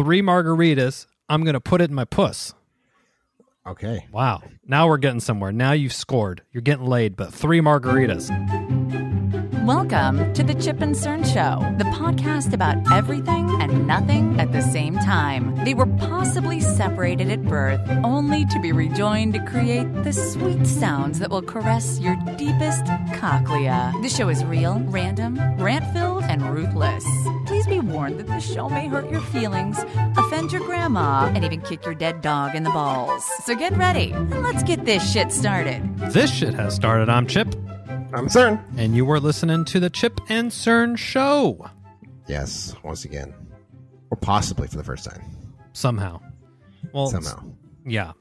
three margaritas. I'm gonna put it in my puss. Okay. Wow. Now we're getting somewhere. Now you've scored. You're getting laid, but three margaritas. Welcome to the Chip and Cern Show, the podcast about everything and nothing at the same time. They were possibly separated at birth, only to be rejoined to create the sweet sounds that will caress your deepest cochlea. The show is real, random, rant filled, and ruthless. Please be warned that this show may hurt your feelings, offend your grandma, and even kick your dead dog in the balls. So get ready and let's get this shit started. This shit has started. I'm Chip, I'm Cern. and you were listening to the Chip and Cern Show. Yes, once again. Or possibly for the first time. Somehow. Well, Somehow. Yeah.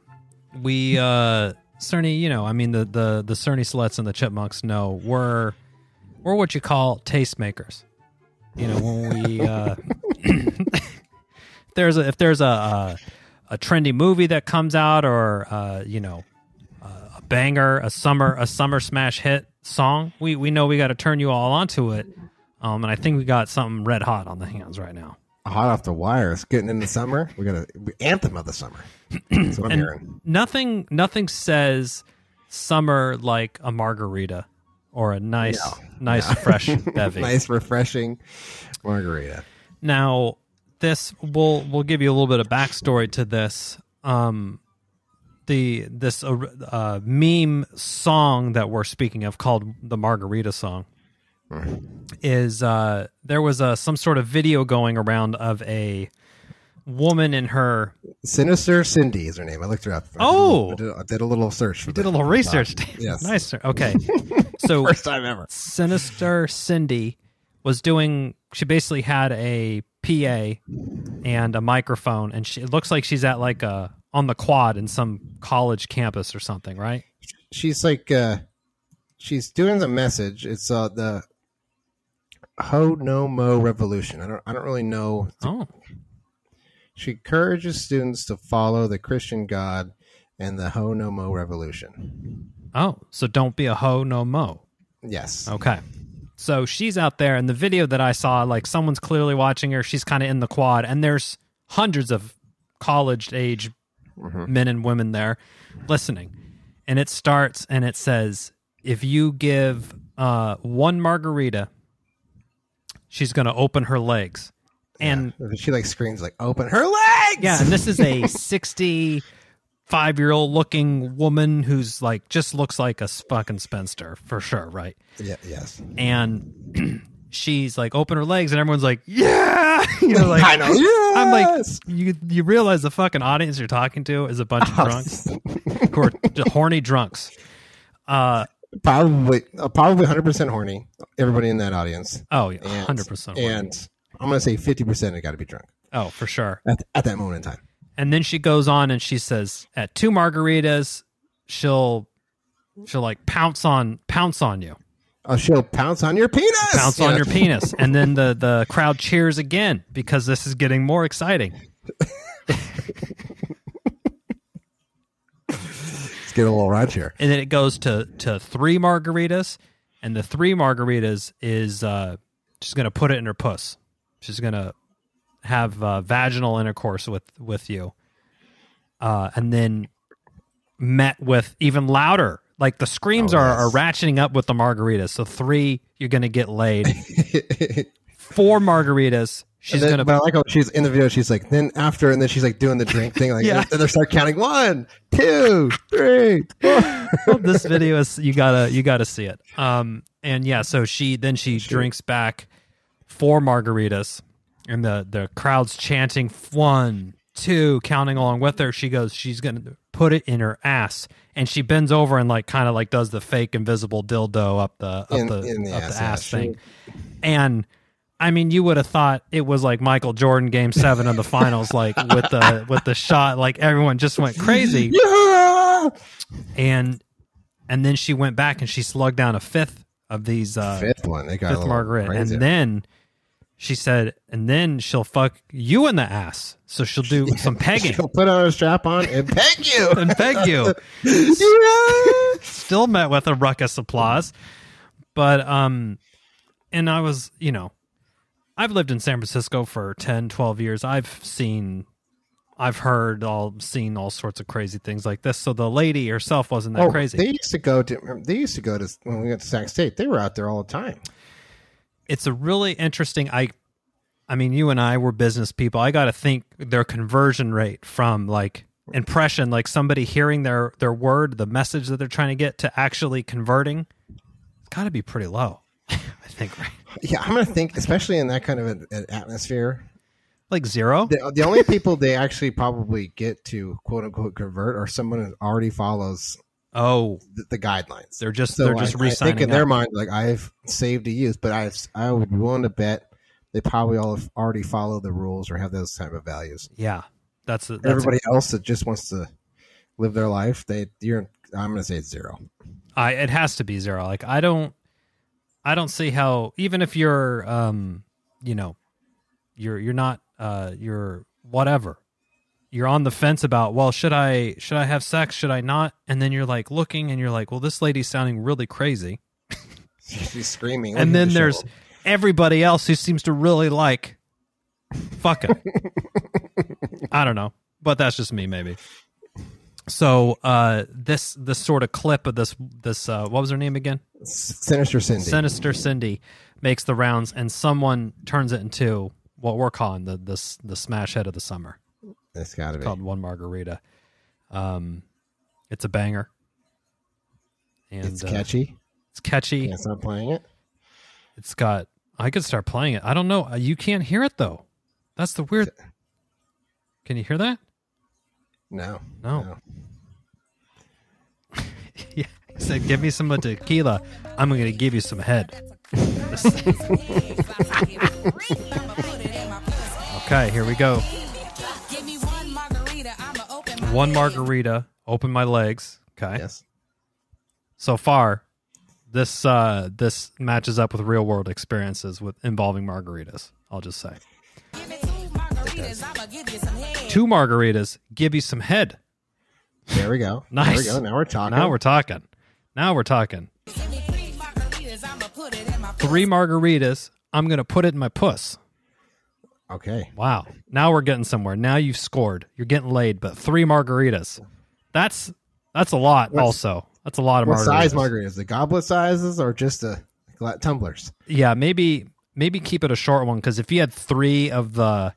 We uh Cerny, you know, I mean the the the Cerny Sluts and the Chipmunks know we're we're what you call tastemakers. You know, when we uh if there's a if there's a, a a trendy movie that comes out or uh you know uh, a banger, a summer a summer smash hit song, we we know we got to turn you all onto it. Um and I think we got something red hot on the hands right now. Hot off the wire. It's getting into summer. We're gonna anthem of the summer. That's what I'm hearing. nothing nothing says summer like a margarita or a nice nice fresh bevy. Nice, refreshing margarita. Now, this will will give you a little bit of backstory to this. Um, the this uh, uh, meme song that we're speaking of, called the Margarita song, is uh, there was a some sort of video going around of a woman in her Sinister Cindy is her name. I looked her up. I did Oh! little- I did, I did a little search. For did a little research. Yes. nice. sir. Okay, so First time ever. Sinister Cindy was doing. She basically had a PA and a microphone, and she, it looks like she's at like a on the quad in some college campus or something, right? She's like, uh, she's doing the message. It's uh, the Ho No Mo Revolution. I don't, I don't really know. Oh, She encourages students to follow the Christian God and the Ho No Mo Revolution. oh, so don't be a Ho no mo. Yes. Okay. So she's out there, and the video that I saw, like someone's clearly watching her. She's kind of in the quad, and there's hundreds of college age men and women there listening. And it starts and it says, if you give uh, one margarita, she's going to open her legs. And She like screams like, "Open her legs!" yeah, and this is a 65 year old looking woman who's like, just looks like a fucking spinster for sure, right? Yeah, yes. and she's like open her legs and everyone's like yeah you know like I know. Yes! i'm like you you realize the fucking audience you're talking to is a bunch of drunks who are horny drunks uh probably, uh, probably 100 percent horny. Everybody in that audience. oh yeah 100% horny. And I'm gonna say 50 percent have got to be drunk oh for sure at, at that moment in time. and then she goes on and she says at two margaritas she'll she'll like pounce on pounce on you Oh, she'll pounce on your penis. pounce on your penis and then the the crowd cheers again because this is getting more exciting Let's get a little ride here. and then it goes to to three margaritas, and the three margaritas is uh, she's gonna put it in her puss. She's gonna have uh, vaginal intercourse with with you, uh, and then met with even louder. Like the screams Oh, are, yes. are ratcheting up with the margaritas. So three, you're gonna get laid. Four margaritas, she's then- gonna. But I like how she's in the video. She's like, then after, and then she's like doing the drink thing. Like, Yeah. and they start counting one, two, three, four. this video is you gotta you gotta see it. Um, and yeah, so she then she drinks back four margaritas, and the the crowd's chanting one, two, counting along with her. She goes, she's gonna put it in her ass, and she bends over and like kind of like does the fake invisible dildo up the up In- the in the up ass, the ass thing, and. I mean, you would have thought it was like Michael Jordan Game Seven of the finals, like with the with the shot, like everyone just went crazy Yeah! and and then she went back and she slugged down a fifth of these uh, fifth, Fifth one. They got a little margarita, crazy. and then she said, and then she'll fuck you in the ass. So she'll do some pegging she'll put on a strap on and peg you. and peg you. yeah. Still met with a ruckus applause, but um, and I was, you know, I've lived in San Francisco for 10, 12 years. I've seen, I've heard, all seen all sorts of crazy things like this. So the lady herself wasn't that oh, crazy. They used to go to. They used to go to when we went to Sac State. They were out there all the time. It's a really interesting. I, I mean, you and I were business people. I got to think their conversion rate from like impression, like somebody hearing their their word, the message that they're trying to get, to actually converting. It's got to be pretty low. I think right, Yeah, I'm gonna think, especially in that kind of an, an atmosphere. like zero. The, the only people they actually probably get to quote unquote convert are someone who already follows Oh, the, the guidelines. they're just So they're just I, I think in their mind, like I've saved a youth, but I've I would be willing to bet they probably all have already follow the rules or have those type of values. Yeah, that's, a, that's a- Everybody else that just wants to live their life, they you're I'm gonna say it's zero. I it has to be zero. Like I don't I don't see how even if you're um you know you're you're not uh you're whatever. You're on the fence about, well, should I should I have sex? Should I not? And then you're like looking and you're like, well, this lady's sounding really crazy. She's screaming, and then to there's everybody else who seems to really like fucking. I don't know, but that's just me, maybe. So uh, this this sort of clip of this this uh, what was her name again? Sinister Cindy. Sinister Cindy makes the rounds, and someone turns it into what we're calling the the the smash hit of the summer, it's got to be. called One Margarita. Um, it's a banger, and It's uh, catchy. it's catchy. Can't stop playing it. It's got. I could start playing it. I don't know. Uh, You can't hear it though. That's the weird. Can you hear that? No, No. yeah. He said, "Give me some tequila. I'm going to give you some head." okay, here we go. One margarita. Open my legs. Okay. Yes. So far, this uh, this matches up with real world experiences with involving margaritas. I'll just say. Two margaritas give you some head. There we go. Nice. There we go. Now we're talking. Now we're talking. Now we're talking. Three margaritas. I'm gonna put it in my puss. Okay. Wow. Now we're getting somewhere. Now you've scored. You're getting laid, but three margaritas. That's that's a lot. What's- also, that's a lot of What margaritas. size margaritas? The goblet sizes or just the gla- tumblers? Yeah, maybe maybe keep it a short one because if you had three of the,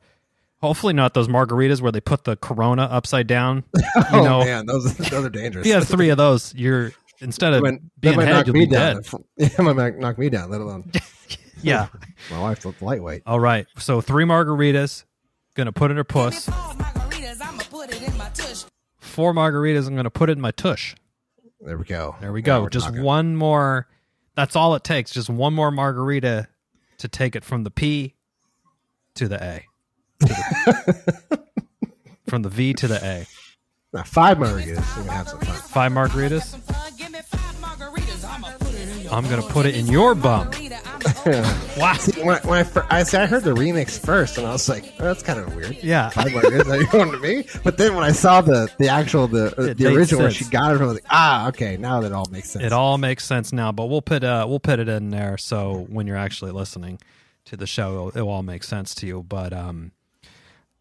hopefully not those margaritas where they put the Corona upside down. You oh know, man, those those are dangerous. if you had three of those, you're instead of being head, you'll be down. dead. Yeah, it might knock me down. Let alone Yeah. my wife wife's lightweight. All right. So three margaritas. Gonna put in her puss. Four margaritas. I'm gonna put it in my tush. There we go. There we Now go. we're Just talking. one more. That's all it takes. Just one more margarita to take it from the P to the A. To the- from the V to the A. Now, five margaritas. We're gonna have some fun. Five margaritas. I'm gonna put it in your bum. Wow. See, when, I, when I, fir- I, see, I heard the remix first, and I was like, oh, "That's kind of weird." Yeah. Five margaritas. Are you going to me? But then when I saw the the actual the uh, the original where she got it from, I was like, "Ah, okay, now that all makes sense." It all makes sense now, but we'll put uh we'll put it in there so when you're actually listening to the show, it'll, it'll all make sense to you. But um,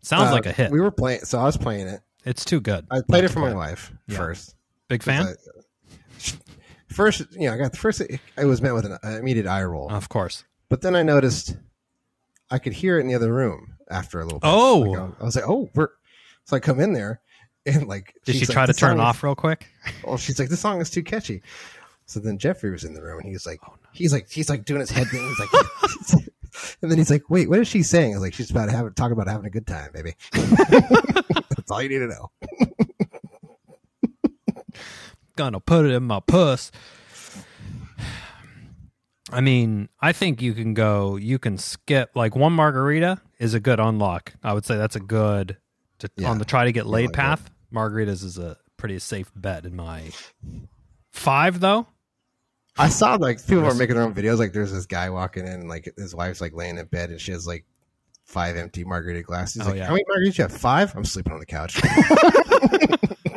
sounds Uh, like a hit. We were playing, so I was playing it. it's too good. I played not it for my wife Yeah. first. Big fan, I- first, you know, I got the first. I was met with an immediate eye roll, of course. but then I noticed I could hear it in the other room after a little. bit. Oh. Like, um, I was like, "Oh, we're." So I come in there, and like, Did she she's like, try to turn song it is- off real quick? Oh, she's like, "This song is too catchy." So then Jeffrey was in the room, and he was like, Oh, he's like, he's like doing his head thing. He's like, and then he's like, "Wait, what is she saying?" I was like, "She's about to have talk about having a good time, baby." That's all you need to know. Gonna put it in my puss. I mean, I think you can go. You can skip like one margarita is a good unlock. I would say that's a good to, Yeah. on the try to get laid like path. Margaritas is a pretty safe bet in my five though. I saw like people are making their own videos. Like there's this guy walking in, and, like his wife's like laying in bed, and she has like five empty margarita glasses. Oh, like, yeah. how many margaritas you have? Five. I'm sleeping on the couch.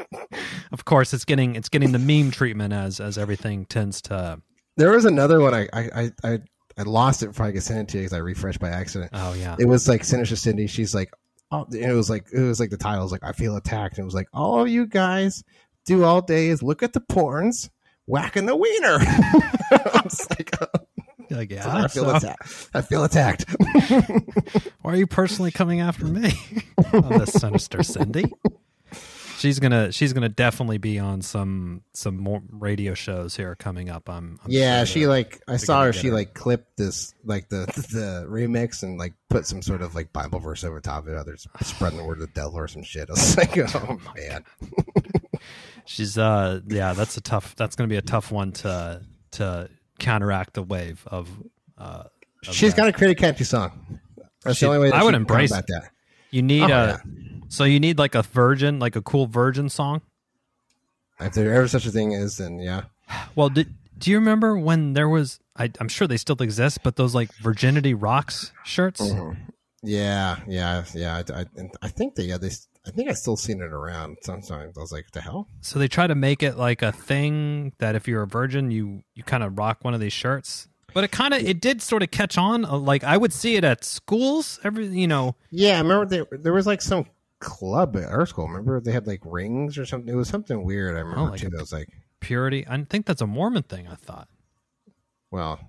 Of course, it's getting it's getting the meme treatment as as everything tends to. there was another one. I I I I, lost it before I could send it to you because I refreshed by accident. Oh yeah. It was like Sinister Cindy. She's like, oh, it was like it was like the title was like I feel attacked. And it was like all of you guys do all day is look at the porns, whacking the wiener. I was like, oh, like, I feel so- attacked. I feel attacked. why are you personally coming after me? oh, this sinister Cindy. She's gonna she's gonna definitely be on some some more radio shows here coming up. I'm, I'm yeah, sure she like I saw her. She her. like clipped this like the the remix and like put some sort of like Bible verse over top of it. Others spreading the word of the devil or some shit. I was like, oh man. she's uh yeah that's a tough that's gonna be a tough one to to counteract the wave of uh of She's that. got to create a catchy song. That's She- the only way. I would embrace that. You need Oh, a yeah. so you need like a virgin like a cool virgin song If there ever such a thing is, then yeah. well did do you remember when there was I, i'm sure they still exist but those like virginity rocks shirts Mm-hmm. Yeah, yeah, yeah. I, I, I think they, yeah, they, I think I still seen it around sometimes. I was like, the hell? so they try to make it like a thing that if you're a virgin you you kind of rock one of these shirts but it kind of it did sort of catch on uh, like i would see it at schools every you know Yeah, I remember there, there was like some club at our school. Remember they had like rings or something. It was something weird. I remember Oh, like too. a- That was like, purity i think that's a mormon thing i thought well,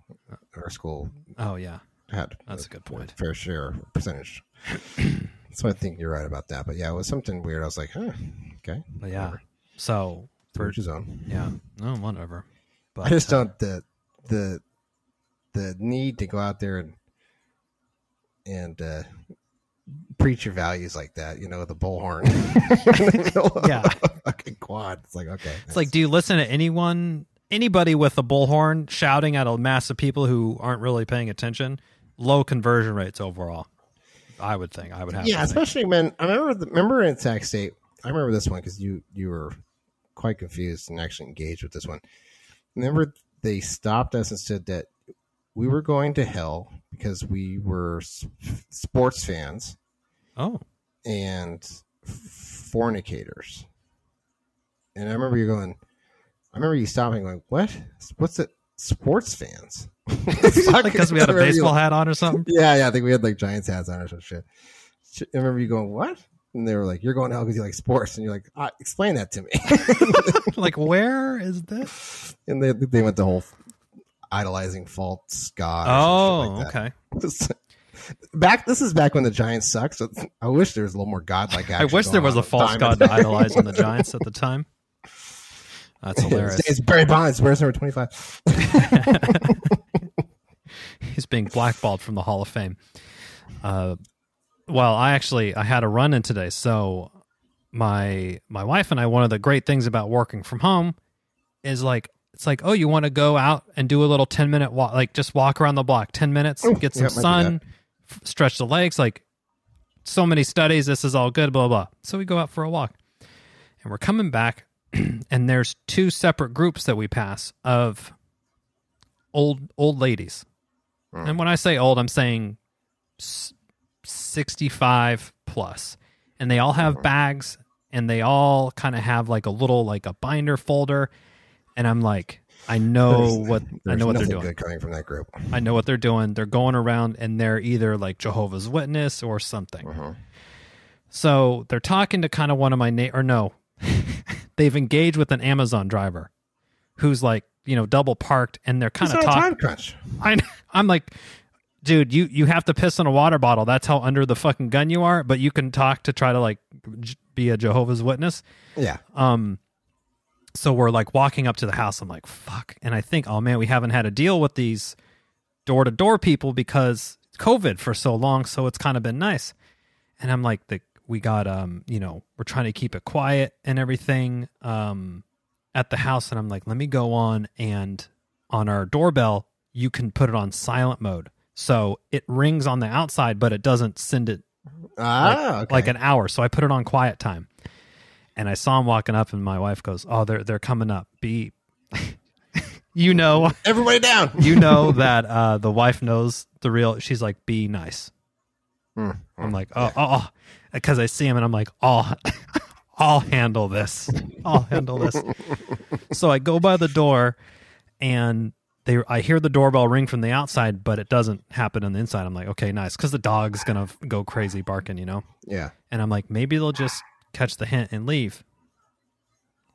our school oh yeah had That's a good point. fair share percentage. so I think you're right about that. But yeah, it was something weird. I was like, huh, okay, but yeah so for for each his own. yeah no whatever but I just uh, don't the the the need to go out there and and uh, preach your values like that. You know, with a bullhorn. Yeah. fucking quad. It's like okay, It's like, do you listen to anyone, anybody with a bullhorn shouting at a mass of people who aren't really paying attention? Low conversion rates overall. I would think. I would have. yeah, especially when I remember the, remember in Sac State. I remember this one because you you were quite confused and actually engaged with this one. Remember they stopped us and said that we were going to hell because we were sports fans Oh, and fornicators. And I remember you going, I remember you stopping going, what? What's it? Sports fans? because we had a baseball hat on or something. Yeah, yeah, I think we had like Giants hats on or some shit. I remember you going, what? And they were like, you're going to hell because you like sports. And you're like, ah, explain that to me. like, where is this? and they, they went the whole idolizing Fault Scott. Oh, like okay. Back, this is back when the Giants sucked. So I wish there was a little more godlike I wish there was a false god to idolize on the Giants at the time. That's hilarious. It's Barry Bonds, Bears number 25. He's being blackballed from the Hall of Fame. Uh, well, I actually I had a run in today. So my my wife and I, one of the great things about working from home is like it's like, oh, you want to go out and do a little ten minute walk, like just walk around the block, ten minutes, Oh, get some yeah, sun, f- stretch the legs. Like so many studies, this is all good, blah blah. So we go out for a walk, and we're coming back, and there's two separate groups that we pass of old old ladies. Hmm. And when I say old, I'm saying s- 65 plus. And they all have hmm. bags and they all kind of have like a little like a binder folder and I'm like I know There's- what I know what they're doing. good coming from that group. I know what they're doing. They're going around and they're either like Jehovah's Witness or something. Uh-huh. So they're talking to kind of one of my na- or no, they've engaged with an Amazon driver who's like you know double parked and they're kind of talking. time crunch. I, I'm like, dude, you you have to piss in a water bottle. That's how under the fucking gun you are. But you can talk to try to like j- be a Jehovah's Witness. Yeah. Um, so we're like walking up to the house. I'm like, fuck. And I think, oh man, we haven't had a deal with these door to door people because COVID for so long. So it's kind of been nice. And I'm like, the we got um, you know, we're trying to keep it quiet and everything um at the house. And I'm like, let me go on and on our doorbell, you can put it on silent mode. So it rings on the outside, but it doesn't send it Ah, okay. like an hour. So I put it on quiet time. And I saw him walking up, and my wife goes, "Oh, they're they're coming up. Be, you know, Everybody down. you know that uh, the wife knows the real. She's like, be nice. Hmm. I'm like, oh, oh, because I see him, and I'm like, oh, I'll handle this. I'll handle this. so I go by the door, and they I hear the doorbell ring from the outside, but it doesn't happen on the inside. I'm like, okay, nice, because the dog's gonna go crazy barking, you know. Yeah. And I'm like, maybe they'll just catch the hint and leave.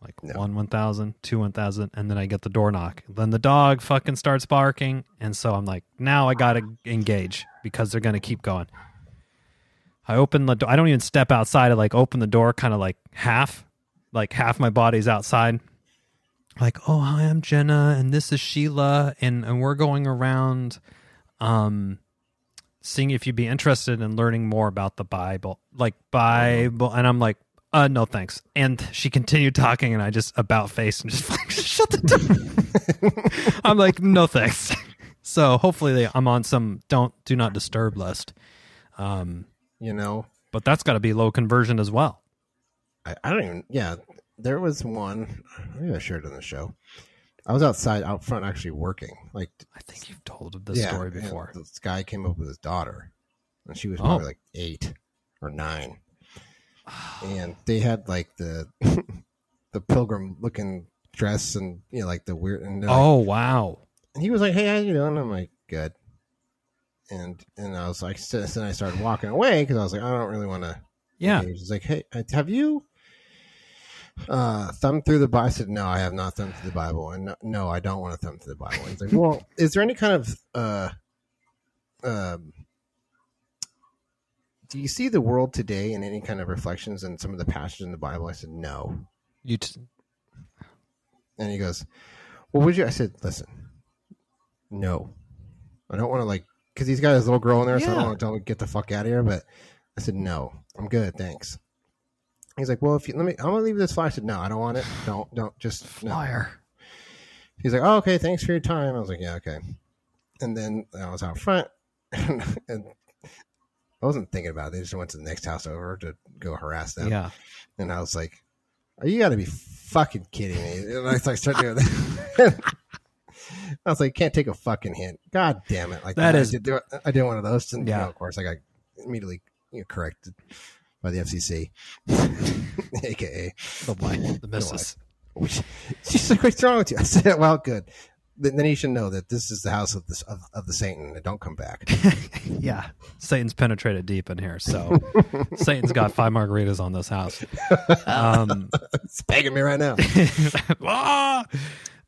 Like No. one one thousand, two one thousand, and then I get the door knock. Then the dog fucking starts barking, and so I'm like, now I gotta engage because they're gonna keep going. I open the door. I don't even step outside. I like open the door, kind of like half, like half my body's outside. Like, oh, hi, I'm Jenna, and this is Sheila, and and we're going around, um, seeing if you'd be interested in learning more about the Bible, like Bible. And I'm like, uh, no, thanks. And she continued talking, and I just about face and just like, shut the door. I'm like, no, thanks. So hopefully they, I'm on some don't do not disturb list. Um, You know, but that's got to be low conversion as well. I, I don't even. Yeah, there was one. Maybe I shared on the show. I was outside, out front, actually working. Like, I think you've told this yeah, story before. This guy came up with his daughter, and she was Oh. probably like eight or nine, and they had like the the pilgrim looking dress and you know like the weird. And, they're like- Oh wow! and he was like, "Hey, how you doing?" I'm like, "Good." And and I was like, so then I started walking away because I was like, I don't really want to Yeah, He's like, hey, have you uh, thumbed through the Bible? I said, no, I have not thumbed through the Bible. And no, no, I don't want to thumb through the Bible. and He's like, well, is there any kind of, uh, um, do you see the world today in any kind of reflections in some of the passages in the Bible? I said, no. you. T- And he goes, well, would you? I said, listen, no, I don't want to like, because he's got his little girl in there, so I don't want to tell him get the fuck out of here. But I said, no, I'm good, thanks. He's like, well, if you let me, I'm gonna leave this flyer. I said, no, I don't want it. Don't, don't, just no. Flyer. He's like, oh, okay, thanks for your time. I was like, yeah, okay. And then I was out front, and, I wasn't thinking about it. They just went to the next house over to go harass them. Yeah. And I was like, "Are you got to be fucking kidding me?" And I like start doing that. I was like, "Can't take a fucking hint." God damn it! Like that is, I did, I did one of those, and Yeah. you know, of course, I got immediately you know, corrected by the FCC, aka The wife, the missus. She's like, "What's wrong with you?" I said, "Well, good." Then then you should know that this is the house of this of, of the Satan, and don't come back. yeah. Satan's penetrated deep in here, so Satan's got five margaritas on this house. Um, it's begging me right now. Ah!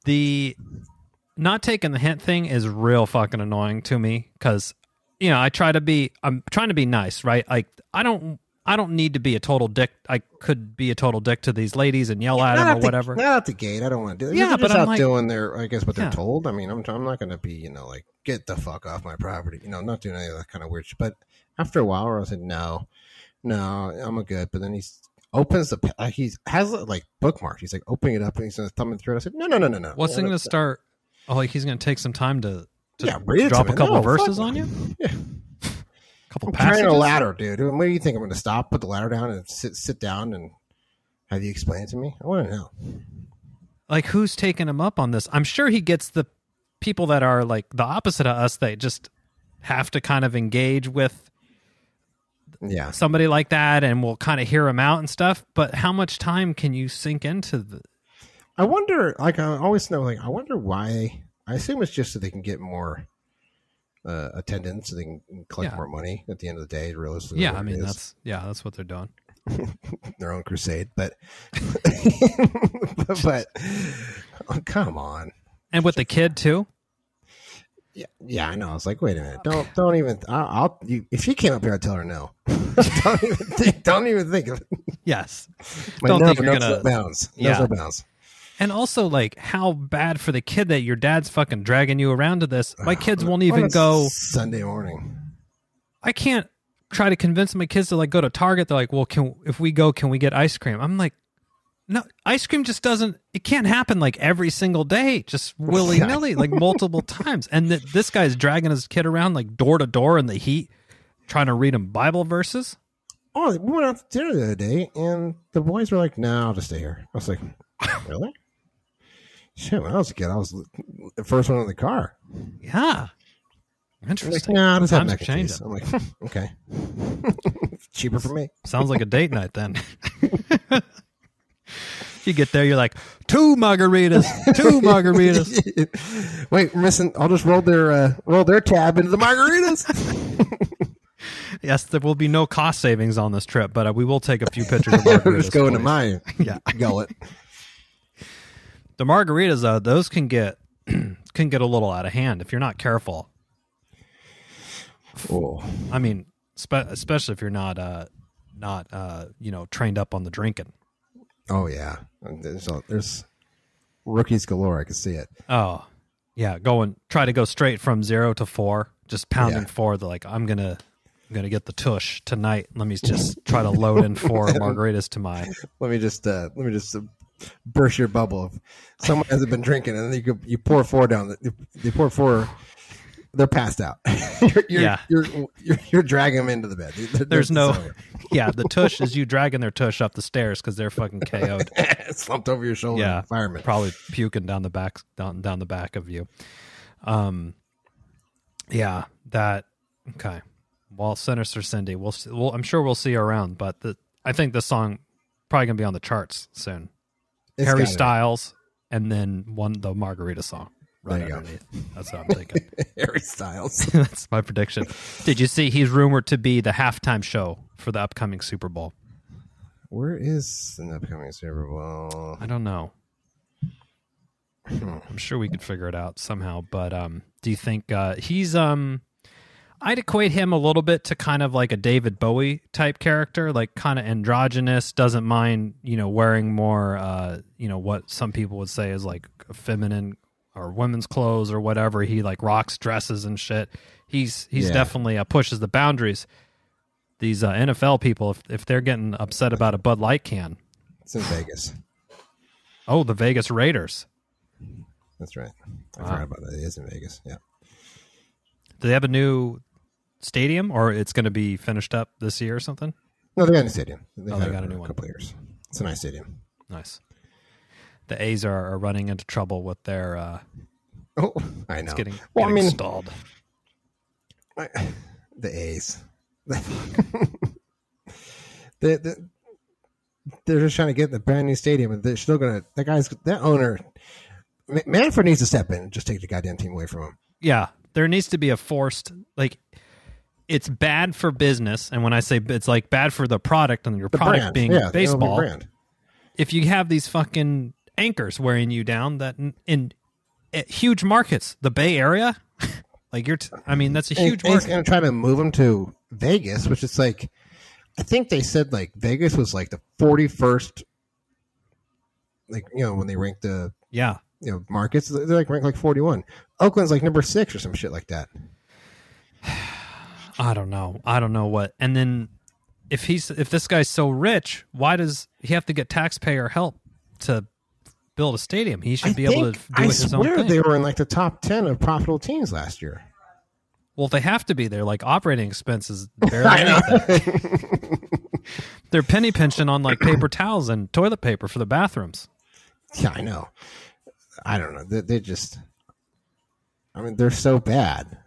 the not taking the hint thing is real fucking annoying to me because you know I try to be I'm trying to be nice, right? Like I don't I don't need to be a total dick. I could be a total dick to these ladies and yell at them or the- whatever. not out the gate. I don't want to do that. Yeah, they're but just I'm out like- doing their, I guess, what they're Yeah. told. I mean, I'm, I'm not going to be, you know, like get the fuck off my property. You know, I'm not doing any of that kind of weird shit. But after a while, I said, no, no, I'm a good. But then he opens the, pa- uh, he has it like bookmarked. He's like opening it up and he's going to thumb it through it. I said, no, no, no, no, no. What's yeah, he going to start? Oh, like he's going to take some time to, to Yeah, read it to drop a couple No, verses on you. Yeah. Couple I'm passages. carrying a ladder, dude. What do you think? I'm going to stop, put the ladder down, and sit sit down and have you explain it to me? I want to know. Like who's taking him up on this? I'm sure he gets the people that are like the opposite of us. They just have to kind of engage with Yeah. somebody like that and we'll kind of hear him out and stuff. But how much time can you sink into the? I wonder, like, I always know, like, I wonder why. I assume it's just so they can get more uh, attendance, so they can collect Yeah. more money at the end of the day. Realistically, Yeah, I mean that's yeah, that's what they're doing. their own crusade. But, but oh, come on, And with the kid too. yeah, yeah, I know. I was like, wait a minute, don't, don't even. I'll, I'll you, if she came up here, I'd tell her no. don't even think. Don't even think of it. Yes. My Don't think you're knows gonna- no bounds. Yeah. no bounds. And also, like, how bad for the kid that your dad's fucking dragging you around to this. My kids won't even go. Sunday morning. I can't try to convince my kids to like go to Target. They're like, well, can if we go, can we get ice cream? I'm like, no, ice cream just doesn't. It can't happen like every single day, just willy nilly, like multiple times. And th- this guy's dragging his kid around like door to door in the heat, trying to read him Bible verses. Oh, we went out to dinner the other day, and the boys were like, "No, I'll just stay here." I was like, "Really?" Shit, when I was a kid, I was the first one in the car. Yeah, They're Like, interesting. nah, let's have Times mac have and changed. cheese. I'm like, "Hmm, okay, cheaper for me. Sounds like a date night then. You get there, you're like two margaritas, two margaritas. Wait, we're missing. I'll just roll their uh, roll their tab into the margaritas. yes, there will be no cost savings on this trip, but uh, we will take a few pictures of margaritas. just go into for you. my Yeah. gullet. The margaritas, though, those can get can get a little out of hand if you're not careful. Oh, I mean, spe- especially if you're not uh, not uh, you know trained up on the drinking. oh yeah. There's there's rookies galore. I can see it. Oh, yeah. Going try to go straight from zero to four, just pounding Yeah. four. They're like, I'm gonna, I'm gonna get the tush tonight. Let me just try to load in four margaritas to my. Let me just uh, let me just uh, burst your bubble. If someone hasn't been drinking, and then you you pour four down. You pour four. They're passed out. you're, you're, Yeah. you're, you're you're dragging them into the bed. They're- There's no, yeah. The tush is you dragging their tush up the stairs because they're fucking KO'd. slumped over your shoulder. Yeah, fireman. probably puking down the back down down the back of you. Um, yeah, that okay. Well, Sinister Cindy, we'll, we'll I'm sure we'll see her around, but the I think this song probably gonna be on the charts soon. It's Harry. Styles, and then one the Margarita song. Right There you go. underneath. That's what I'm thinking. Harry Styles. That's my prediction. Did you see he's rumored to be the halftime show for the upcoming Super Bowl? Where is an upcoming Super Bowl? I don't know. I'm sure we could figure it out somehow. But um, do you think uh, he's um? I'd equate him a little bit to kind of like a David Bowie type character, like kind of androgynous, doesn't mind you know wearing more uh you know what some people would say is like feminine or women's clothes or whatever. He like rocks dresses and shit. He's he's Yeah. definitely uh, pushes the boundaries. These uh, NFL people, if if they're getting upset about a Bud Light can, It's in Vegas. oh the Vegas Raiders. That's right. I Wow. forgot about that. It is in Vegas. Yeah. Do they have a new stadium, or it's going to be finished up this year or something? No, they got a new stadium. They've Oh, they got a for new one. couple of years. It's a nice stadium. Nice. The A's are, are running into trouble with their. Uh, Oh, I know. it's getting, well, getting I mean, stalled. I- the A's. they, they, they're just trying to get the brand new stadium, and they're still gonna. That guy's that owner. Ma- Manfred needs to step in and just take the goddamn team away from him. Yeah, there needs to be a forced like. It's bad for business, and when I say it's like bad for the product and your The product brand, being yeah, baseball. brand. If you have these fucking anchors wearing you down, that in, in, eh, huge markets, the Bay Area, like you're, t- I mean, that's a huge and market. going to try to move them to Vegas, which is like, I think they said like Vegas was like the forty first, like you know when they ranked the Yeah, you know markets, they're like ranked like forty one. Oakland's like number six or some shit like that. I don't know. I don't know what. And then if he's if this guy's so rich, why does he have to get taxpayer help to build a stadium? He should I be able to do I it his own swear thing. they were in like the top ten of profitable teams last year. well, they have to be. They're like operating expenses barely I know. anything. They're penny pinching on like paper towels and toilet paper for the bathrooms. Yeah, I know. I don't know. They, they just, I mean, they're so bad.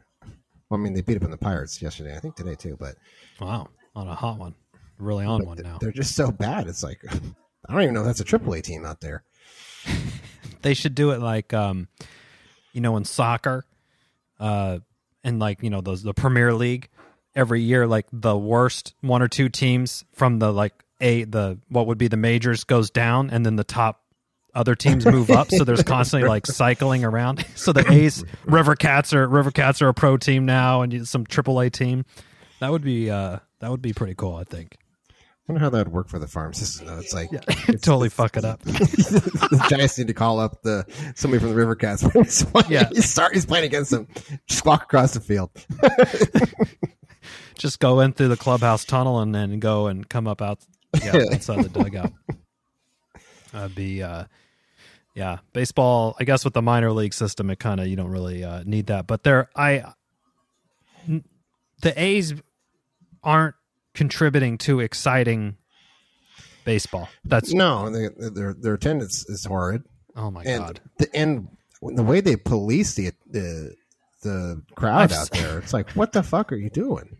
Well, I mean, they beat up on the Pirates yesterday. I think today too, but Wow, on a hot one, really on one now. they're just so bad. It's like I don't even know if that's a AAA team out there. They should do it like um, you know, in soccer, uh, and like you know those the Premier League every year, like the worst one or two teams from the like a the what would be the majors goes down, and then the top other teams move up. So there's constantly like cycling around. So the A's, River Cats are River Cats are a pro team now, and some AAA team. That would be uh that would be pretty cool. I think. I wonder how that would work for the farm system. Though it's like totally fuck it up. the Giants need to call up the somebody from the River Cats. when he's playing- Yeah. he's start. He's playing against them. Just walk across the field. just go in through the clubhouse tunnel and then go and come up out yeah, outside the dugout. That'd be uh yeah, baseball, I guess with the minor league system it kind of you don't really uh, need that. But there I the A's aren't contributing to exciting baseball. That's No, they, their their attendance is horrid, oh my and god. the and the way they police the the the crowd I've out there, it's like, what the fuck are you doing?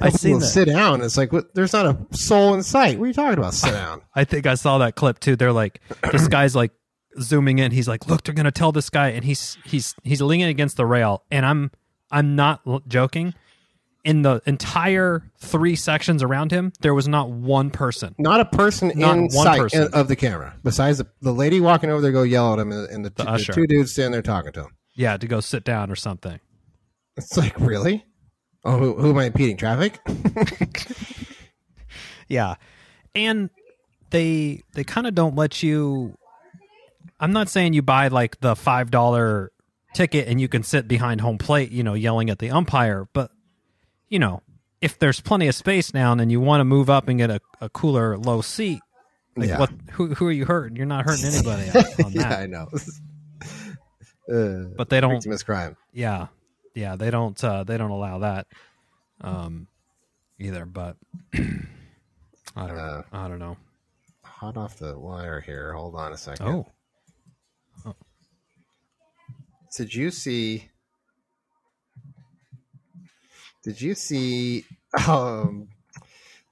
I seen Well, that. sit down. It's like what, there's not a soul in sight. What are you talking about? Sit down. I think I saw that clip too. They're like, this guy's like zooming in. He's like, look, they're gonna tell this guy, and he's he's he's leaning against the rail, and I'm I'm not l- joking. In the entire three sections around him, there was not one person. Not a person Not in one sight person. of the camera besides the, the lady walking over there. Go yell at him, and, and the, two, the usher. two dudes standing there talking to him. Yeah, to go sit down or something. It's like really. Oh, who, who am I impeding? Traffic? Yeah, and they they kind of don't let you. I'm not saying you buy like the five dollar ticket and you can sit behind home plate, you know, yelling at the umpire, but you know, if there's plenty of space now and then you want to move up and get a, a cooler low seat, like Yeah. what? Who who are you hurting? You're not hurting anybody on, on yeah. I know. uh, But they don't. victimless crime. Yeah, yeah, they don't. Uh, they don't allow that um, either. But I don't. Uh, I don't know. Hot off the wire here. Hold on a second. Oh, Did you see? Did you see um,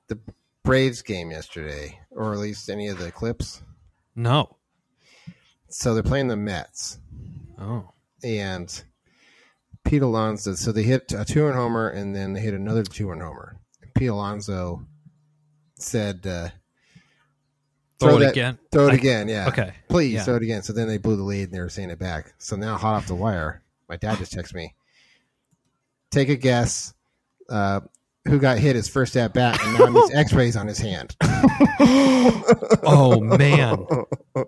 the Braves game yesterday, or at least any of the clips? no. So they're playing the Mets, Oh. and Pete Alonso. So they hit a two-run homer, and then they hit another two-run homer. Pete Alonso said, uh, Throw it that- again. Throw it I- again, yeah. Okay. Please Yeah. throw it again. So then they blew the lead and they were saying it back. So now hot off the wire, my dad just texted me. Take a guess. Uh, who got hit his first at bat and now needs X-rays on his hand? Oh man.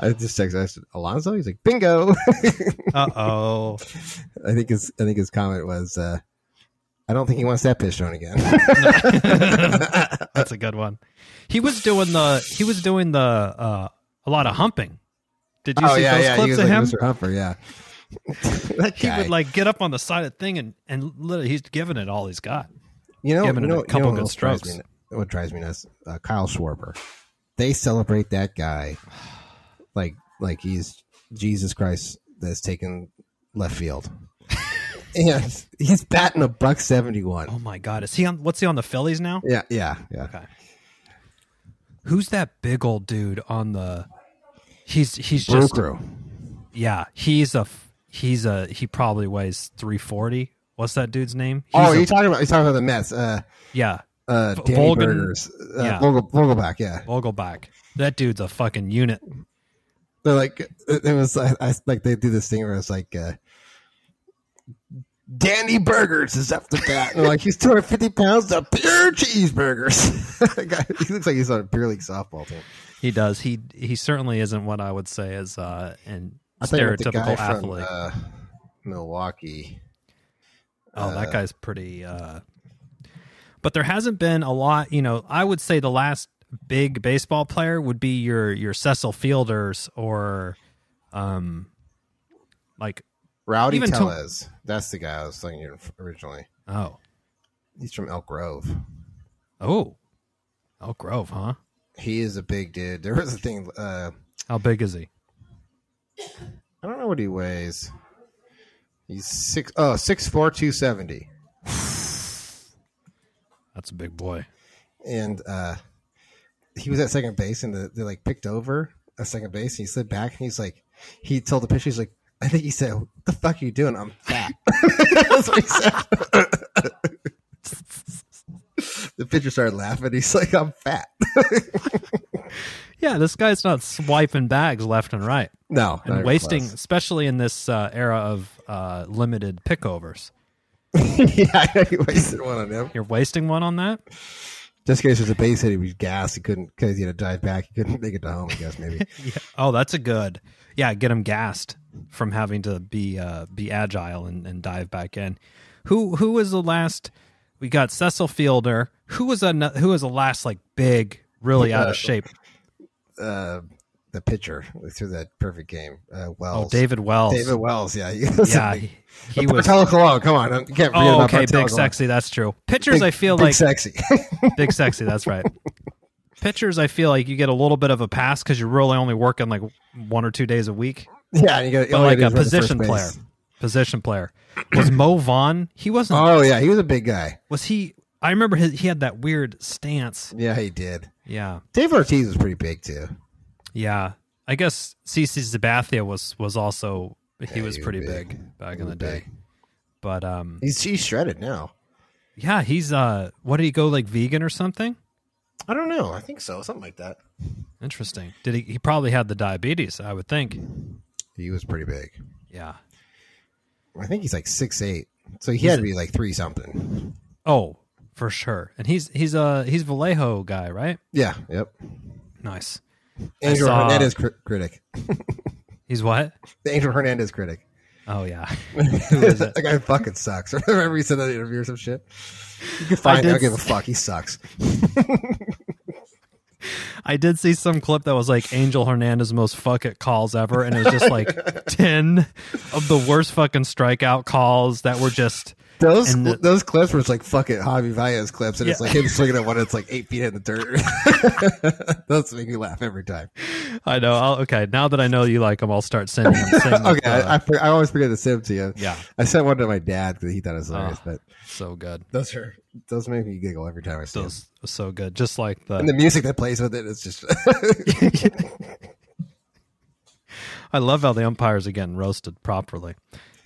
I just texted. I said, Alonso. He's like, bingo. Uh oh. I think his I think his comment was, uh, I don't think he wants that pitch shown again. That's a good one. He was doing the he was doing the uh a lot of humping. Did you oh see yeah, those yeah. Clips of like him? Mr. Humper. Yeah. that He would like get up on the side of the thing and and literally he's giving it all he's got. You know, giving you it a couple you know good strokes. Me, what drives me nuts? Uh, Kyle Schwarber. They celebrate that guy like like he's Jesus Christ that's taken left field, and he's batting a buck seventy one. Oh my god, is he on what's he on the Phillies now? Yeah, yeah, yeah. Okay. Who's that big old dude on the He's he's just Brew yeah, he's a he's a he probably weighs 340. What's that dude's name? He's Oh, you talking about you talking about the Mets? Uh, yeah, uh, Danny Volgan- Burgers, uh, yeah. Vogel, Vogelbach. Yeah, Vogelbach. That dude's a fucking unit. They're like it was I, I like they do this thing where it's like. Uh, Danny Burgers is up the bat. And like, he's 250 pounds of pure cheeseburgers. Guy- he looks like he's on a beer league softball team. He does. He he certainly isn't what I would say is uh an I thought you meant the guy stereotypical from athlete. uh, Milwaukee. oh, that guy's pretty uh but there hasn't been a lot, you know, I would say the last big baseball player would be your your Cecil Fielders or um like Rowdy Even to- Tellez. That's the guy I was thinking of originally. oh. He's from Elk Grove. Oh. Elk Grove, huh? He is a big dude. There was a thing. Uh, How big is he? I don't know what he weighs. He's six. Oh, six four, two seventy. That's a big boy. And uh, he was at second base, and the, they like picked over at second base. And he slid back, and he's like, he told the pitcher, he's like, I think he said, "What the fuck are you doing? I'm fat." That's what he said. the pitcher started laughing. He's like, "I'm fat." Yeah, this guy's not swiping bags left and right. no, and wasting, close. especially in this uh, era of uh, limited pickovers. yeah, he wasted one on him. You're wasting one on that? Just in case there's a base hit, he was gassed. He couldn't because he had to dive back. He couldn't make it to home. I guess maybe. Yeah. Oh, that's a good. Yeah, get him gassed from having to be uh, be agile and, and dive back in. Who who was the last? We got Cecil Fielder. Who was a who was the last like big, really out of shape? uh, the pitcher threw that perfect game. Uh, Wells. Oh, David Wells. David Wells. Yeah, he was yeah, he, he was. Colon. Come on, you can't forget Oh, okay, Bartolo big Colon. sexy. That's true. Pitchers, Big- I feel big like sexy. Big sexy, that's right. Pitchers, I feel like you get a little bit of a pass because you're really only working like one or two days a week. yeah, and you But like a position player, position player. Was Mo Vaughn? He wasn't. Oh yeah, he was a big guy. was he? I remember his, he had that weird stance. Yeah, he did. Yeah, Dave Ortiz was pretty big too. Yeah. I guess CC Sabathia was was also he Yeah, was he pretty big. big, back He in the day. big. But um, He's he's shredded now. yeah, he's uh, what did he go like vegan or something? I don't know. I think so. Something like that. Interesting. Did he? He probably had the diabetes. I would think. He was pretty big. Yeah. I think he's like six eight. So he He's had to be like three something. Oh, for sure. And he's he's a he's Vallejo guy, right? Yeah. Yep. Nice. Angel saw- Hernandez cri- critic. He's what? The Angel Hernandez critic. Oh yeah. Who is that guy fucking sucks. Remember he said that in an interview or some shit? You can find. I, did don't give a fuck. He sucks. I did see some clip that was like Angel Hernandez most fuck it calls ever, and it was just like ten of the worst fucking strikeout calls that were just Those the- those clips were like fucking Javy Baez clips, and it's like him swinging at one that's like eight feet in the dirt. Those make me laugh every time. I know. I'll, okay, now that I know you like them, I'll start sending them. okay, I, I, uh, for- I always forget to send to you. yeah, I sent one to my dad because he thought it was hilarious. Oh. but so good. those are those make me giggle every time I see. Those are so good. Just like the And the music that plays with it is just I love how the umpires are getting roasted properly,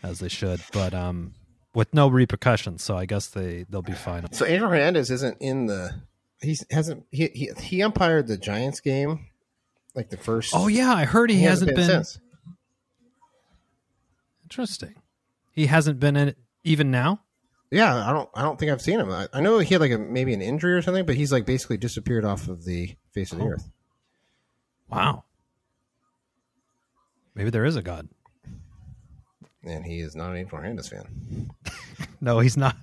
as they should, but um, with no repercussions. So I guess they they'll be fine. so. Angel Hernandez isn't in the. He hasn't. He, he he umpired the Giants game, like the first. Oh yeah, I heard he, hasn't been. since. Interesting. He hasn't been in it even now. Yeah, I don't. I don't think I've seen him. I, I know he had like a maybe an injury or something, but he's like basically disappeared off of the face of the Oh. earth. Wow. Maybe there is a god. And he is not an Angel Hernandez fan. No, he's not.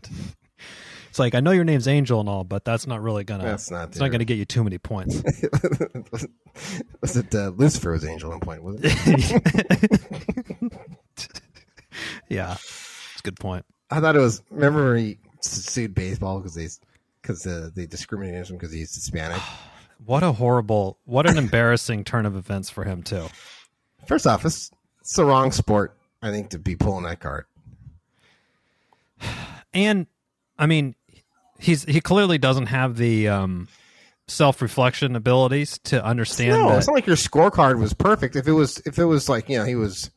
It's like I know your name's Angel and all, but that's not really gonna. That's not It's not gonna get you too many points. was it uh, Lucifer was Angel one point? Was it? yeah, it's a good point. I thought it was. Remember he sued baseball because they because uh, they discriminated him because he's Hispanic. What a horrible, what an embarrassing turn of events for him too. First off, it's, it's the wrong sport. I think to be pulling that card. And I mean, he's he clearly doesn't have the um, self reflection abilities to understand No, that. it's not like your scorecard was perfect. If it was, if it was like you know he was,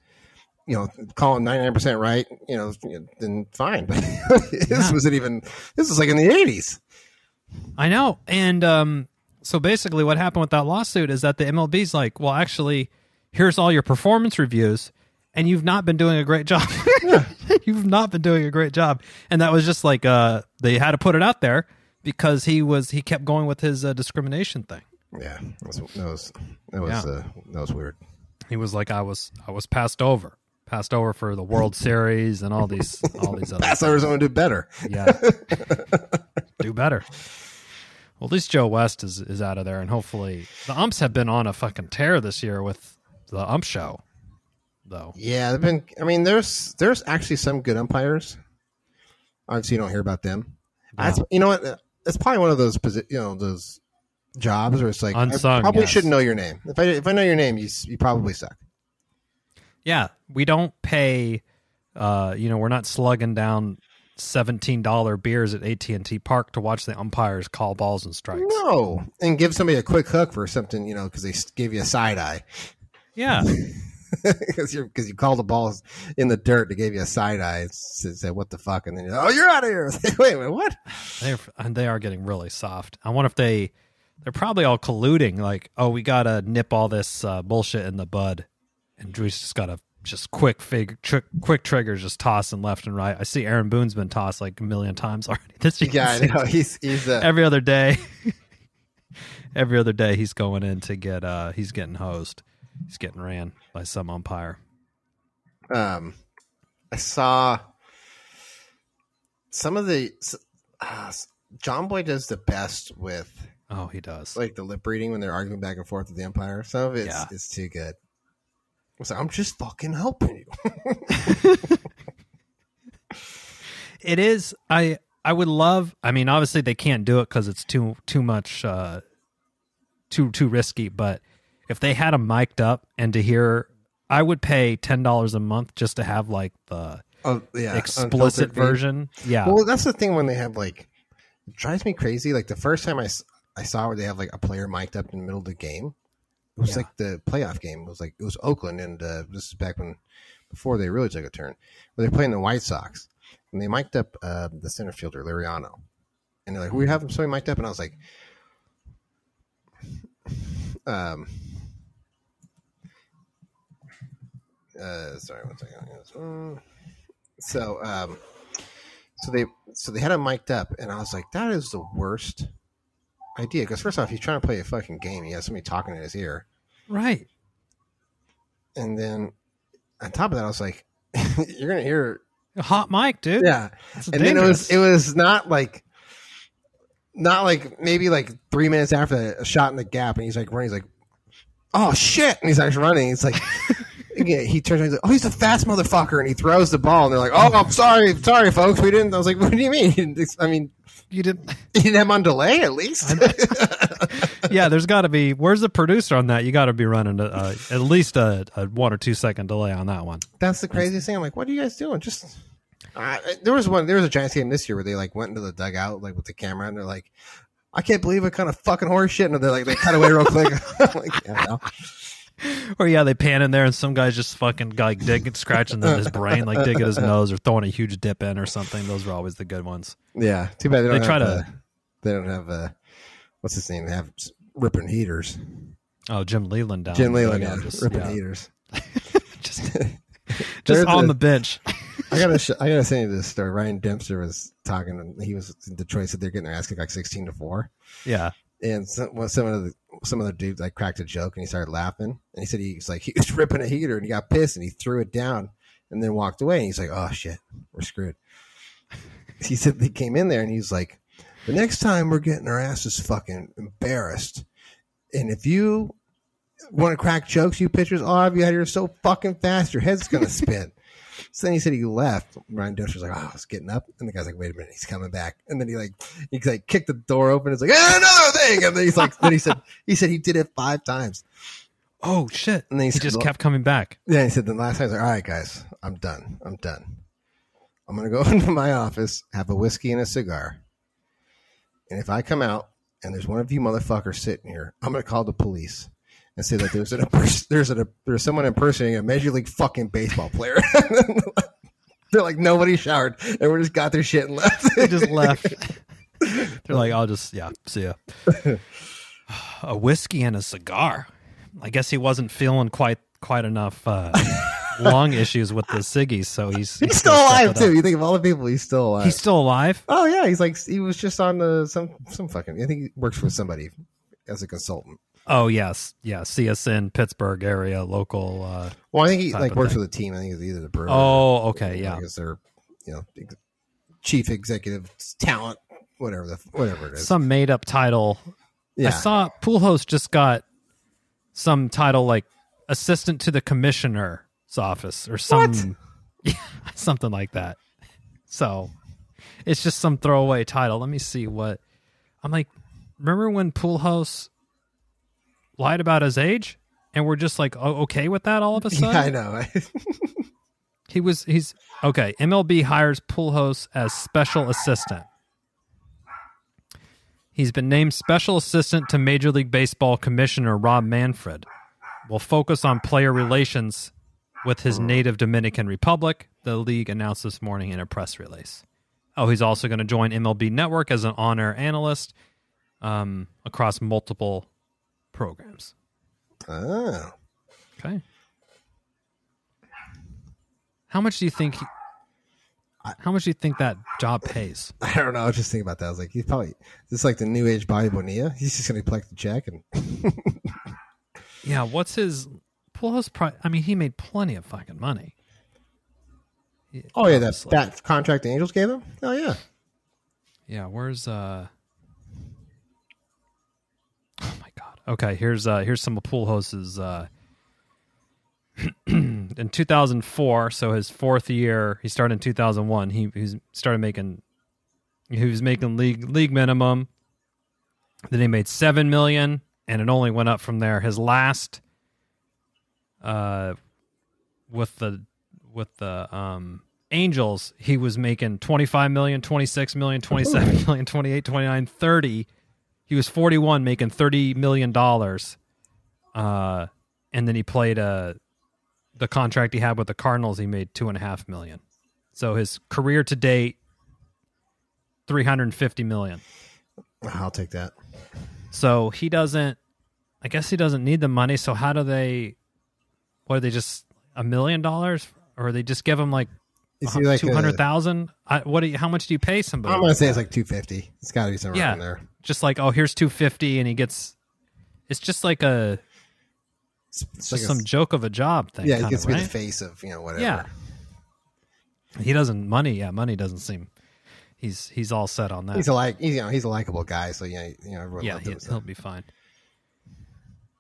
you know, calling ninety nine percent right, you know, then fine. But this Yeah. wasn't even. This was like in the eighties. I know. And um, so basically, what happened with that lawsuit is that the MLB's like, well, actually, here's all your performance reviews, and you've not been doing a great job. you've not been doing a great job. And that was just like uh, they had to put it out there because he was he kept going with his uh, discrimination thing. Yeah, that was that was that was, Yeah. uh, that was weird. He was like, I was I was passed over, passed over for the World Series and all these all these other Pass over someone to do better. Yeah. Do better. Well, at least Joe West is, is out of there, and hopefully the umps have been on a fucking tear this year with the ump show, though. Yeah, they've been. I mean, there's there's actually some good umpires. Obviously, you don't hear about them. That's you know what? It's probably one of those you know those jobs where it's like Unsung, I probably yes. should know your name. If I if I know your name, you you probably suck. Yeah, we don't pay. Uh, you know, we're not slugging down seventeen dollar beers at AT and T Park to watch the umpires call balls and strikes. No, and give somebody a quick hook for something you know because they gave you a side eye Yeah, because you because you called the balls in the dirt. They gave you a side eye and said what the fuck, and then you're, like, oh you're out of here. Wait a minute, what? they're and they are getting really soft. I wonder if they they're probably all colluding. Like, oh, we gotta nip all this uh, bullshit in the bud, and Drew's just gotta just quick fig quick triggers, just tossing left and right. I see Aaron Boone's been tossed like a million times already this year. Yeah, I know. He's he's uh, Every other day, every other day, he's going in to get uh he's getting hosed. He's getting ran by some umpire. um, I saw some of the uh, Jomboy does the best with Oh, he does. like the lip reading when they're arguing back and forth with the umpire. Some of it's Yeah. is too good. It's like, I'm just fucking helping you. it is i i would love i mean obviously they can't do it because it's too too much uh too too risky but if they had him mic'd up and to hear I would pay ten dollars a month just to have like the Oh yeah, explicit version. Yeah. Well, that's the thing when they have like, it drives me crazy. Like the first time I I saw where they have like a player mic'd up in the middle of the game, it was Yeah. like the playoff game. It was like it was Oakland, and uh, this is back when before they really took a turn. Where they're playing the White Sox, and they mic'd up uh, the center fielder Laureano, and they're like, "We have him somebody mic'd up," and I was like, um. Uh, sorry, one second. So, um, so they so they had him mic'd up, and I was like, that is the worst idea. Because first off, he's trying to play a fucking game. He has somebody talking in his ear, right. and then on top of that, I was like, you're gonna hear, A hot mic, dude. yeah. And then it was it was not like. Not like maybe like three minutes after a shot in the gap, and he's like running. He's like, "Oh shit!" And he's like running. He's like, yeah, he turns around. He's like, "Oh, he's a fast motherfucker!" And he throws the ball, and they're like, "Oh, I'm sorry, sorry, folks, we didn't." I was like, "What do you mean?" I mean, you didn't. you didn't have him on delay at least. yeah, there's got to be. Where's the producer on that? You got to be running a, uh, at least a, a one or two second delay on that one. That's the craziest thing. I'm like, what are you guys doing? Just uh, there was one. There was a Giants game this year where they like went into the dugout like with the camera, and they're like, "I can't believe what kind of fucking horse shit." And they're like, they cut away real quick. Like, yeah. Or yeah, they pan in there and some guy's just fucking like digging, scratching in his brain, like digging his nose or throwing a huge dip in or something. Those are always the good ones. yeah. Too bad they don't They try to- uh, they don't have uh, what's his name? They have ripping heaters. Oh, Jim Leyland down. Jim Leyland, yeah, just, ripping yeah, heaters. just, There's just on a- the bench. I gotta, sh- I gotta send you this story. Ryan Dempster was talking, and he was in Detroit. Said they're getting their ass kicked like sixteen to four. Yeah. and some, well, some of the some of the dudes like cracked a joke and he started laughing and he said he was like he was ripping a heater and he got pissed and he threw it down and then walked away and he's like oh shit we're screwed he said they came in there and he's like the next time we're getting our asses fucking embarrassed and if you want to crack jokes you pitchers all of you out here so fucking fast your head's gonna spin so then he said he left. Ryan Dempster's like, oh, I was getting up. And the guy's like, wait a minute, he's coming back. And then he like, he like kicked the door open. It's like, "Eh, another thing. And then he's like, then he said, he said he did it five times. Oh shit. And then he he said, just kept coming back. Then he said, the last time, he's like, all right, guys, I'm done. I'm done. I'm going to go into my office, have a whiskey and a cigar. And if I come out and there's one of you motherfuckers sitting here, I'm going to call the police and say that there's an there's a there's someone impersonating a major league fucking baseball player. They're like nobody showered. Everyone just got their shit and left. They just left. They're like, I'll just yeah, see ya. a whiskey and a cigar. I guess he wasn't feeling quite quite enough uh, lung issues with the ciggies, so he's he's still alive too. up. You think of all the people, he's still alive. He's still alive. oh yeah, he's like he was just on the some some fucking. I think he works for somebody as a consultant. Oh yes, yeah. CSN Pittsburgh area local. Uh, Well, I think he like works for the team. I think it's either the Brewers. oh, okay, yeah. I guess they're you know chief executive talent, whatever the whatever it is. Some made up title. yeah, I saw Pujols just got some title like assistant to the commissioner's office or some something like that. So it's just some throwaway title. Let me see what I'm like. Remember when Pujols lied about his age, and we're just like oh, okay with that all of a sudden? yeah, I know. He was he's okay. MLB hires Pujols as special assistant. He's been named special assistant to Major League Baseball Commissioner Rob Manfred. Will focus on player relations with his native Dominican Republic. The league announced this morning in a press release. Oh, he's also going to join MLB Network as an on-air analyst um, across multiple programs. oh, Okay. How much do you think? He, how much do you think that job pays? I don't know. I was just thinking about that. I was like, he's probably this is like the new age Bobby Bonilla. He's just gonna collect the check and Yeah, what's his Pujols? Pri- I mean, he made plenty of fucking money. oh yeah, that that contract the Angels gave him. Oh yeah, Yeah, where's uh? Okay, here's uh here's some of Pujols' uh. in 2004, so his fourth year, he started in 2001. He he started making he was making league league minimum. Then he made seven million, and it only went up from there. His last uh with the with the um Angels, he was making 25 million, 26 million, 27 million, 28, 29, 30. He was 41 making 30 million dollars. Uh and then he played uh the contract he had with the Cardinals, he made two and a half million. So his career to date 350 million. I'll take that. So he doesn't. I guess he doesn't need the money. So how do they? What are they just a million dollars, or they just give him like Is uh-huh. he like two hundred thousand? What? Do you, how much do you pay somebody? I'm gonna say it's like 250. It's got to be somewhere Yeah. around there. just like oh, here's two fifty, and he gets. It's just like a It's, just like a- some joke of a job thing. yeah, he gets to be right? the face of you know whatever. Yeah. He doesn't money. Yeah, money doesn't seem. He's he's all set on that. He's a like he's you know he's a likable guy, so yeah, you know everyone yeah, he, he'll be fine.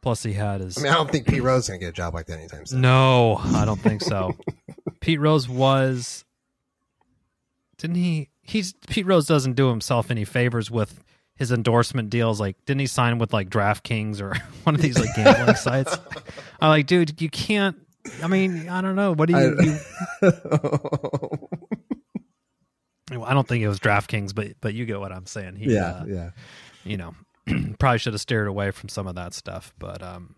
Plus, he had his. I mean, I don't think Pete Rose is gonna get a job like that anytime soon. No, I don't think so. Pete Rose was didn't he he's Pete Rose doesn't do himself any favors with his endorsement deals like didn't he sign with like DraftKings or one of these like gambling sites? I'm like, dude, you can't I mean, I don't know. What do you, you I don't think it was DraftKings, but but you get what I'm saying. He, yeah, uh, yeah. you know, probably should have steered away from some of that stuff, but um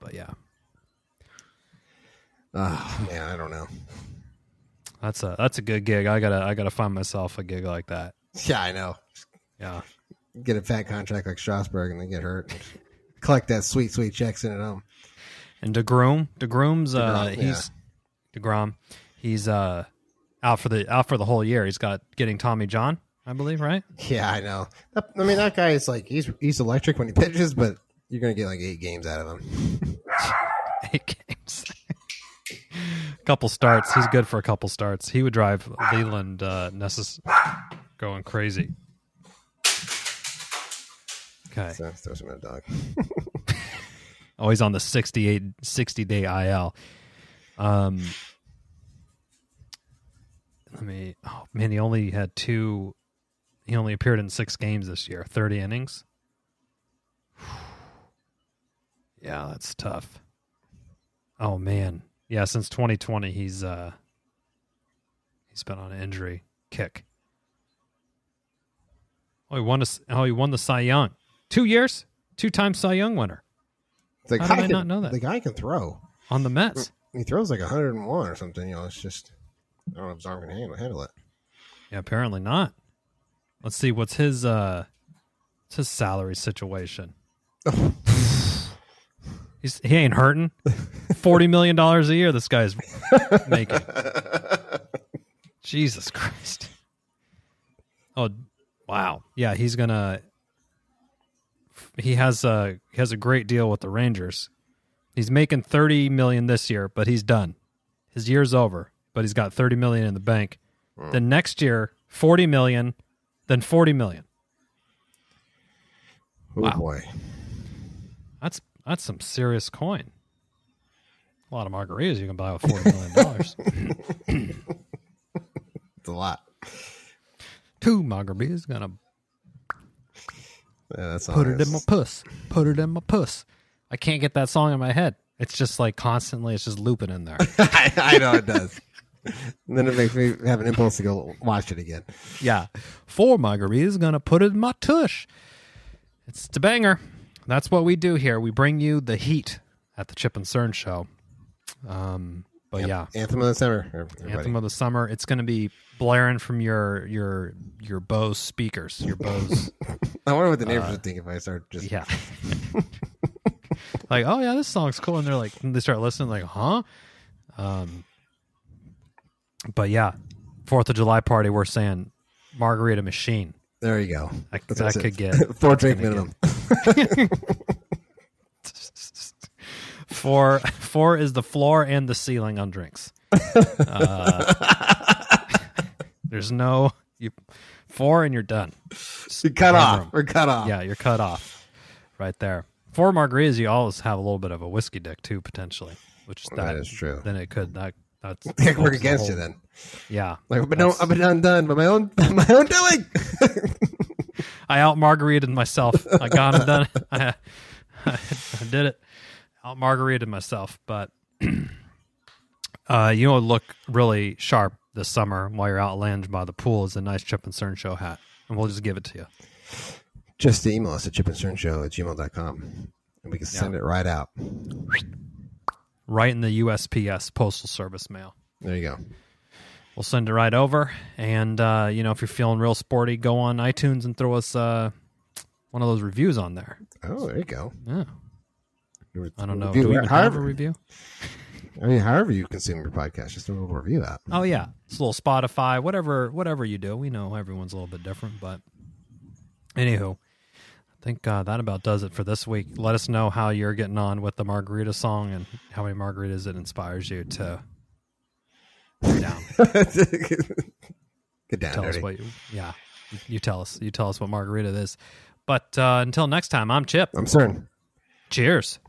but yeah. Oh man, I don't know. That's a that's a good gig. I gotta I gotta find myself a gig like that. Yeah, I know. Yeah, Get a fat contract like Strasburg and then get hurt. Collect that sweet, sweet check, send at home. and Degrom Degrom's uh DeGrom, he's Degrom he's uh out for the out for the whole year. He's got getting Tommy John, I believe, right? Yeah, I know. I mean, that guy is like he's he's electric when he pitches, but you're gonna get like eight games out of him. Eight games. Couple starts. He's good for a couple starts. He would drive Leyland uh, necess- going crazy. Okay. So throw some at a dog. Oh, he's on the 68 60 day IL. Um let me oh man, he only had two he only appeared in 6 games this year, 30 innings. Yeah, that's tough. Oh man. Yeah, since 2020 he's uh he's been on an injury kick. Oh, he won a, oh, he won the Cy Young. 2 years? Two-time Cy Young winner The How guy did I can, not know that? The guy can throw. on the Mets. He throws like 101 or something. You know, it's just I don't know if his arm can handle, handle it. Yeah, apparently not. Let's see what's his uh what's his salary situation. He's he ain't hurting. Forty million dollars a year this guy's making. Jesus Christ. Oh wow. Yeah, he's gonna he has a he has a great deal with the Rangers. He's making thirty million this year, but he's done. His year's over, but he's got thirty million in the bank. Hmm. Then next year, forty million, then forty million. Oh Wow. boy. That's some serious coin. A lot of margaritas you can buy with forty million dollars. It's a lot. Two margaritas gonna Yeah, that's put it it in my puss. Put it in my puss. I can't get that song in my head. It's just like constantly. It's just looping in there. I, I know it does. and then it makes me have an impulse to go watch it again. yeah, four margaritas gonna put it in my tush. It's a banger. That's what we do here. We bring you the heat at the Chip and Cern show. Um, but yeah, Anthem of the Summer. everybody. anthem of the summer. It's going to be blaring from your your your Bose speakers, your Bose. I wonder what the neighbors would think if I start just. yeah. like, oh yeah, this song's cool, and they're like, and they start listening, like, huh? Um. But yeah, Fourth of July party. We're saying Margarita Machine. There you go. I, that it. could get Four drink minimum. four. Four is the floor and the ceiling on drinks. Uh, there's no you. Four and you're done. We cut off. 'em. We're cut off. Yeah, you're cut off right there. Four margaritas, you always have a little bit of a whiskey dick too, potentially. Which is That is true. Then it could that that's It could work against you then. Yeah, Like, but no, I've been undone by my own by my own doing. I out margaritaed myself. I got him done. I, I, did it. Out margaritaed myself, but Uh, you know, look really sharp this summer while you're out lounging by the pool is a nice Chip and Cern show hat, and we'll just give it to you. Just email us at chipandcernshow at gmail.com and we can send it right out. Right in the USPS Postal Service mail. There you go. We'll send it right over. And uh, you know, if you're feeling real sporty, go on iTunes and throw us uh, one of those reviews on there. Oh, there you go. Yeah. I don't know. Review Do we even have a review? I mean, however you consume your podcast, just throw a little review out. Oh yeah, it's a little Spotify, whatever, whatever you do. We know everyone's a little bit different, but anywho, I think uh, that about does it for this week. Let us know how you're getting on with the margarita song and how many margaritas it inspires you to get down. Get down, tell dirty. us what you, yeah, you tell us. You tell us what margarita it is. But uh, until next time, I'm Chip. I'm Cern. Cheers.